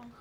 wrong.